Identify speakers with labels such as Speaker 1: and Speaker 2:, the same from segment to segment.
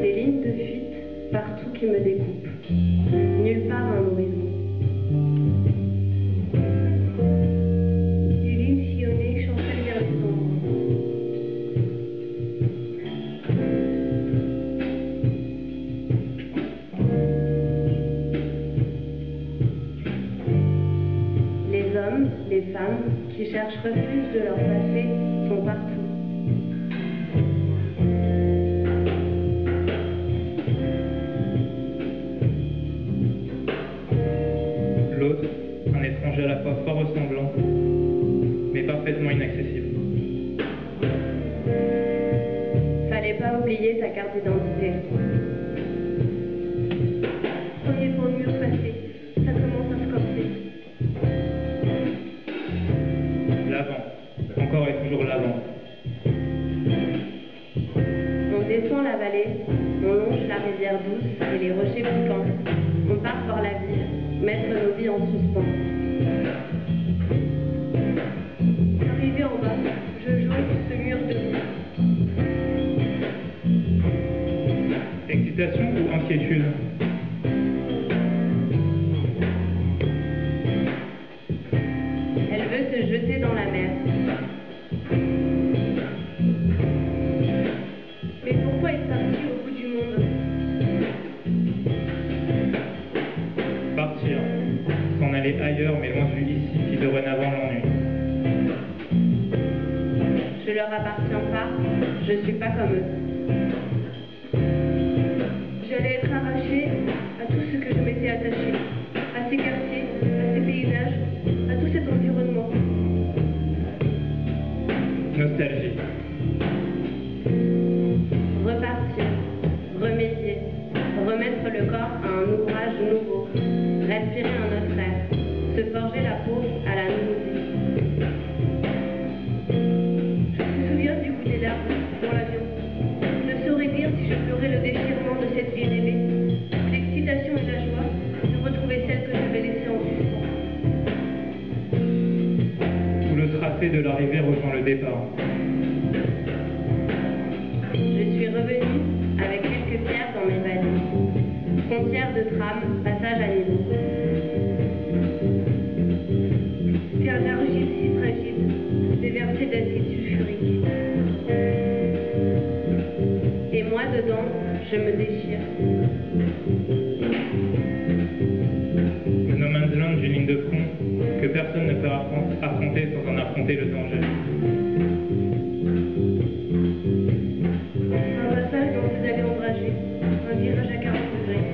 Speaker 1: Des lignes de fuite partout qui me découpent. Les femmes qui cherchent refuge de leur passé sont partout.
Speaker 2: L'autre, un étranger à la fois fort ressemblant, mais parfaitement inaccessible.
Speaker 1: Fallait pas oublier ta carte d'identité.
Speaker 2: Et
Speaker 1: les rochers piquants. On part par la ville, mettre nos vies en suspens. Arrivé en bas, je jongle ce mur de vie.
Speaker 2: Excitation ou inquiétude
Speaker 1: Elle veut se jeter dans la mer.
Speaker 2: Aller ailleurs mais loin du ici qui dorénavant l'ennuie.
Speaker 1: Je leur appartiens pas, je suis pas comme eux. J'allais être arrachée à tout ce que je m'étais attachée, à ces quartiers, à ces paysages, à tout cet environnement.
Speaker 2: Nostalgie,
Speaker 1: se forger la peau à la nouveauté. Je me souviens du goût des larmes dans l'avion. Je ne saurais dire si je pleurais le déchirement de cette vie rêvée, l'excitation et la joie de retrouver celle que j'avais laissée en suspens.
Speaker 2: où le tracé de l'arrivée rejoint le départ.
Speaker 1: Je suis revenue avec quelques pierres dans mes valises. Frontière de tram, je me déchire.
Speaker 2: Le no man's land d'une ligne de front que personne ne peut affron- affronter sans en affronter le danger.
Speaker 1: Un passage dont vous allez ombrager. Un virage à 40 degrés.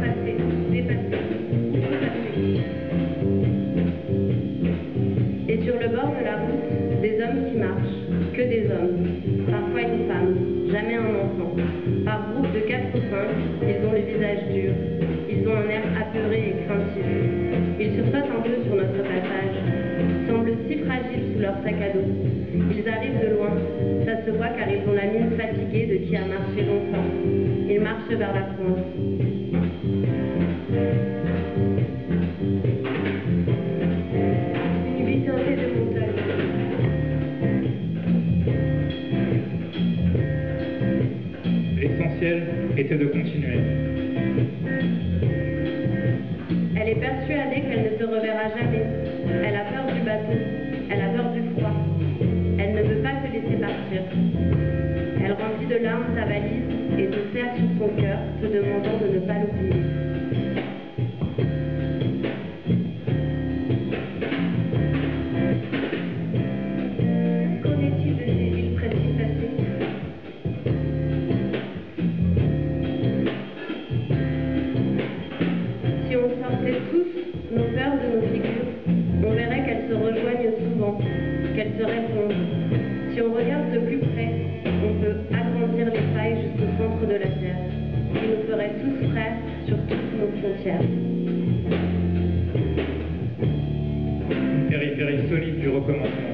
Speaker 1: Passer, dépasser, repasser. Et sur le bord de la route, des hommes qui marchent. Que des hommes. Parfois une femme. Jamais un enfant. Par groupe de 4 ou 5, ils ont le visage dur. Ils ont un air apeuré et craintif. Ils sursautent un peu sur notre passage. Semblent si fragiles sous leur sac à dos. Ils arrivent de loin. Ça se voit car ils ont la mine fatiguée de qui a marché longtemps. Ils marchent vers la France.
Speaker 2: Était de continuer.
Speaker 1: Elle est persuadée qu'elle ne se reverra jamais. Elle a peur du bateau. Elle a peur du froid. Elle ne veut pas se laisser partir. Elle remplit de larmes sa valise et se serre sur son cœur, se demandant de ne pas l'oublier. Se rejoignent souvent, qu'elles se répondent. Si on regarde de plus près, on peut agrandir les failles jusqu'au centre de la Terre, qui nous ferait tous frères sur toutes nos frontières.
Speaker 2: Périphérie solide du recommencement.